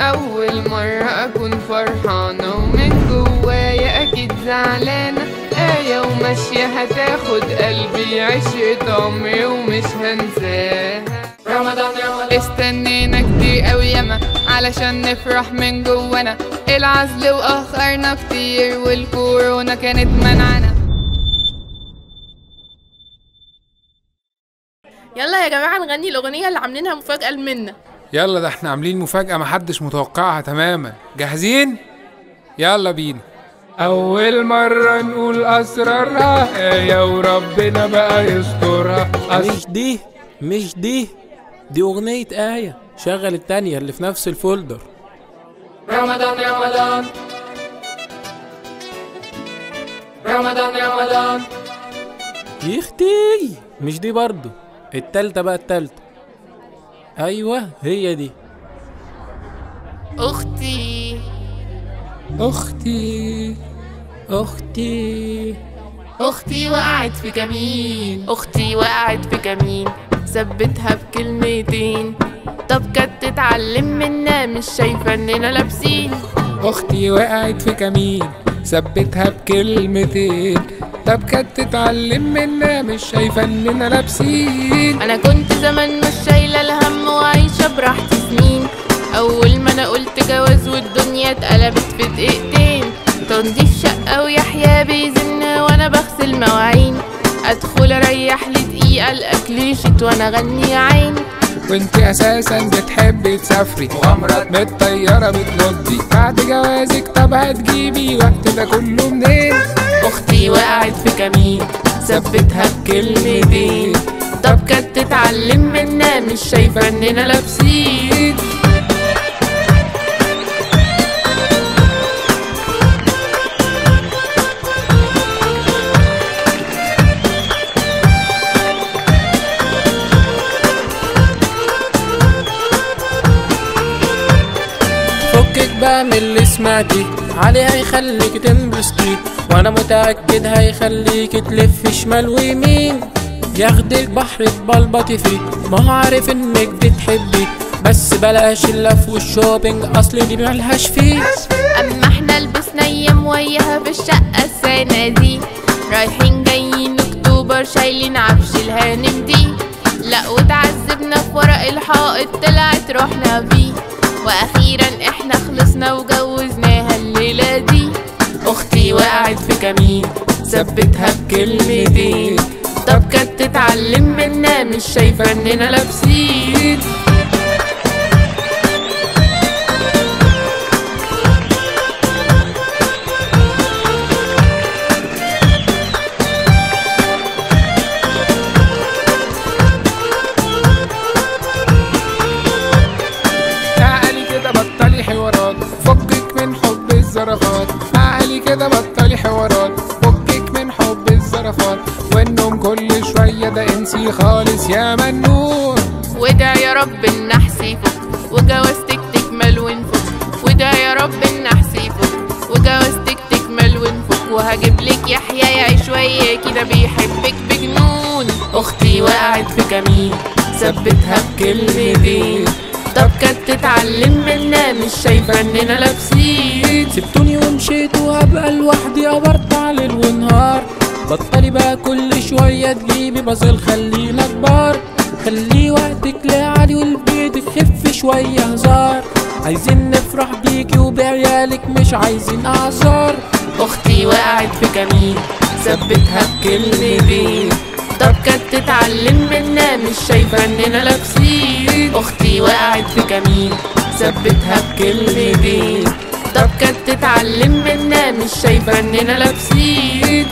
أول مرة أكون فرحانة ومن جوايا أكيد زعلانة. آية وماشية هتاخد قلبي عشرة عمري ومش هنساها. رمضان رمضان استنينا كتير أوي ياما علشان نفرح من جوانا. العزل وأخرنا كتير والكورونا كانت منعنا. يلا يا جماعة نغني الأغنية اللي عاملينها مفاجأة لمنا يلا ده إحنا عاملين مفاجأة محدش متوقعها تماما. جاهزين؟ يلا بينا. أول مرة نقول أسرارها آية وربنا بقى يسترها. مش دي مش دي دي أغنية آية شغل التانية اللي في نفس الفولدر. رمضان رمضان. رمضان رمضان. يختي مش دي برضو. التالتة بقى التالتة. أيوة هي دي. أختي. أختي أختي. أختي وقعت في كمين أختي وقعت في كمين ثبتها بكلمتين. طب كانت تتعلم منا مش شايفة إننا لابسين. أختي وقعت في كمين ثبتها بكلمتين. طب كانت تتعلم منا مش شايفة إننا لابسين. أنا كنت زمان براحتي سنين. أول ما أنا قلت جواز والدنيا اتقلبت في دقيقتين. تنظيف شقة ويحيى بيزن وأنا بغسل مواعين أدخل أريح لي دقيقة الأكل يشت وأنا أغني يا عين. وأنت أساسا بتحبي تسافري. مغامرات بالطيارة بتنضي. بعد جوازك طب هتجيبي وقت ده كله منين؟ أختي وقعت في كمين. ثبتها بكلمتين. طب كانت تتعلم منا مش شايفة إننا لابسين. فكك بقى من اللي سمعتي عليه هيخليك تنبسطي وأنا متأكد هيخليك تلف شمال ويمين. ياخدك بحر تبلبطي فيه. ما هو عارف إنك بتحبي بس بلاش اللف والشوبينج أصل دي ملهاش فيه. أما إحنا لبسنا أيام وياها في الشقة السنة دي. رايحين جايين أكتوبر شايلين عفش الهانم دي. لا وتعذبنا في ورق الحائط طلعت روحنا بيه. وأخيرا إحنا خلصنا وجوزناها الليلة دي. أختي وقعت في كمين ثبتها بكلمتين. طب كانت تتعلم منا مش شايفة إننا لابسين. بطلي حوارات فكك من حب الزرافات. تعالي كده بطلي حوارات فكك من حب الزرافات. كل شوية ده إنسي خالص يا منون وده يا رب النحس يفك وجوازتك تكمل ونفك وده يا رب النحس يفك وجوازتك تكمل ونفك وهجيب لك يحيى يعيش وياكي ده بيحبك بجنون. أختي وقعت في كمين. ثبتها بكلمتين طب كانت تتعلم منا مش شايفة إننا لابسين. سبتوني ومشيت وهبقى لوحدي على ليل ونهار بطلي بقى كل شوية تجيبي بازل خلينا كبار. خلي وقتك لعلي والبيت خف شوية هزار. عايزين نفرح بيكي وبعيالك مش عايزين أعذار. أختي وقعت في كمين ثبتها بكلمتين طب كانت تتعلم منا مش شايفة إننا لابسين. أختي وقعت في كمين ثبتها بكلمتين طب كانت تتعلم منا مش شايفة إننا لابسين.